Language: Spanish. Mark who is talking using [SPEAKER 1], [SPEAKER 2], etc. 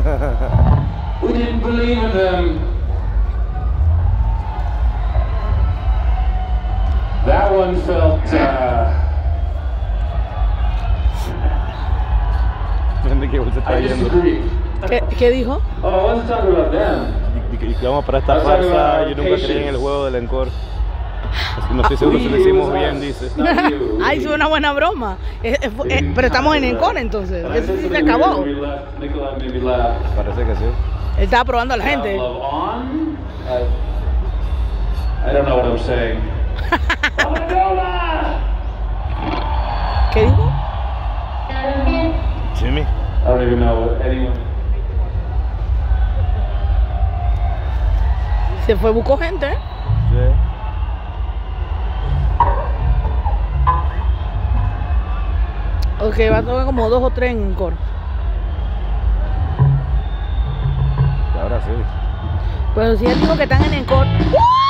[SPEAKER 1] We didn't believe in them. That one felt. Uh, I disagree.
[SPEAKER 2] ¿Qué, qué dijo?
[SPEAKER 1] Oh, I wasn't talking about them.
[SPEAKER 3] Y que- y que vamos para esta farsa. Yo nunca creí en el juego del encore. No estoy seguro si lo hicimos bien, dice.
[SPEAKER 2] Ay, es una buena broma. Eh, eh, fue- eh, pero estamos en encore entonces. Eso sí se acabó.
[SPEAKER 3] Parece que sí.
[SPEAKER 2] Él estaba probando a la gente.
[SPEAKER 1] I, don't know what I'm saying.
[SPEAKER 2] ¿Qué dijo?
[SPEAKER 3] Jimmy.
[SPEAKER 1] I don't even know anyone.
[SPEAKER 2] Se fue, buscó gente. ¿eh?
[SPEAKER 3] Sí.
[SPEAKER 2] Ok, va a tocar como dos o tres en.
[SPEAKER 3] Y ahora sí.
[SPEAKER 2] Pero si él dijo que están en encore. ¡Uh!